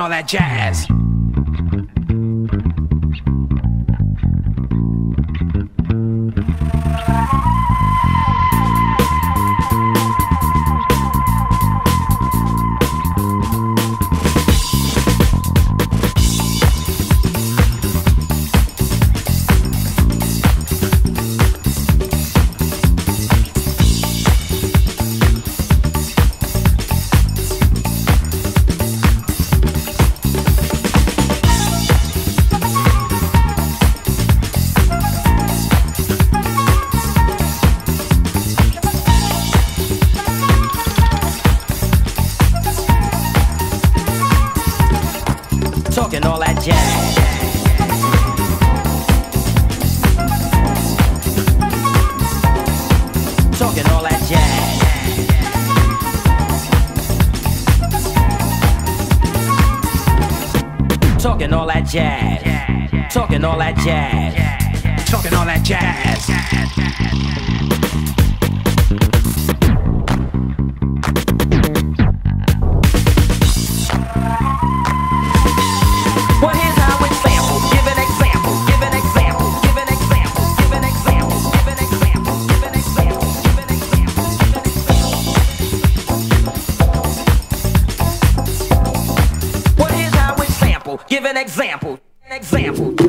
all that jazz. funk, and all that jazz. Talking all that jazz. Talking all that jazz. Talking all that jazz. Talking all that jazz. an example. An example.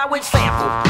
I would sample.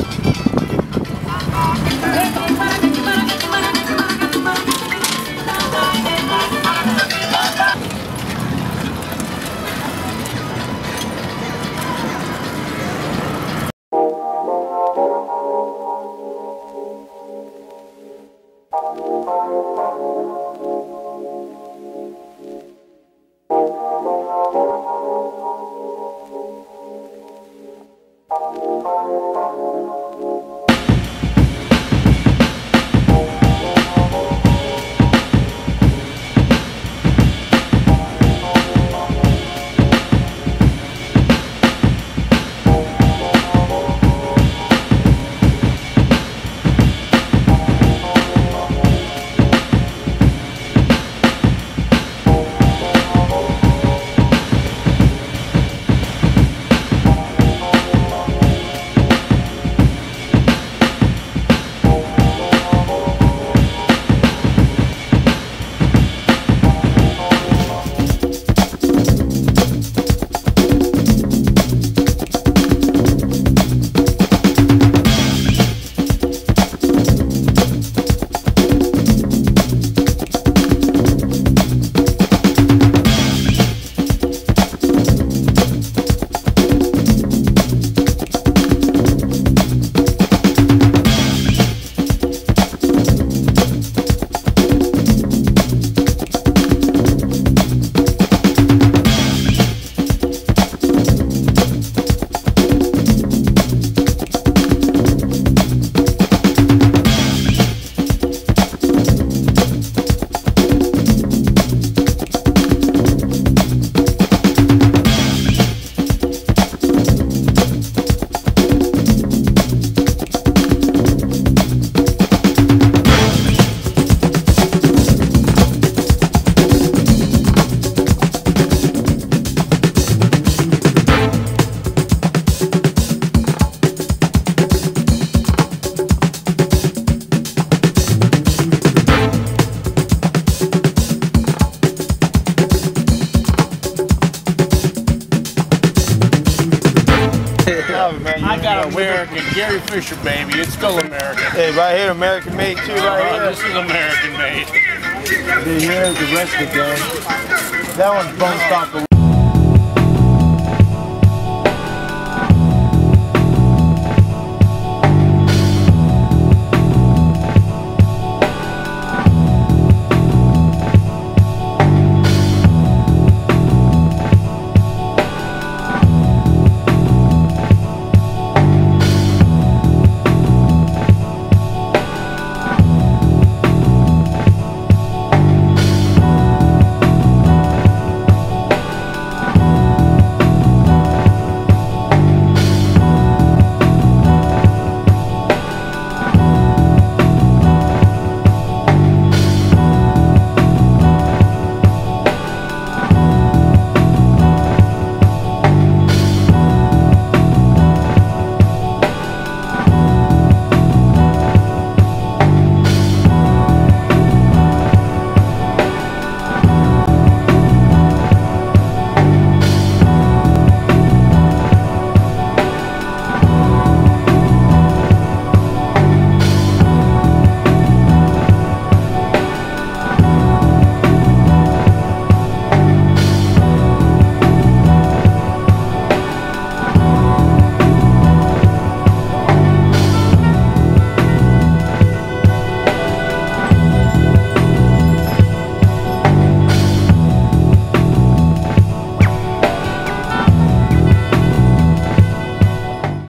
Gary Fisher, baby. It's still American. Hey, right here, American made too, right Uh, here. this is American made. Then here's the rest of the gang. That one's bone stock.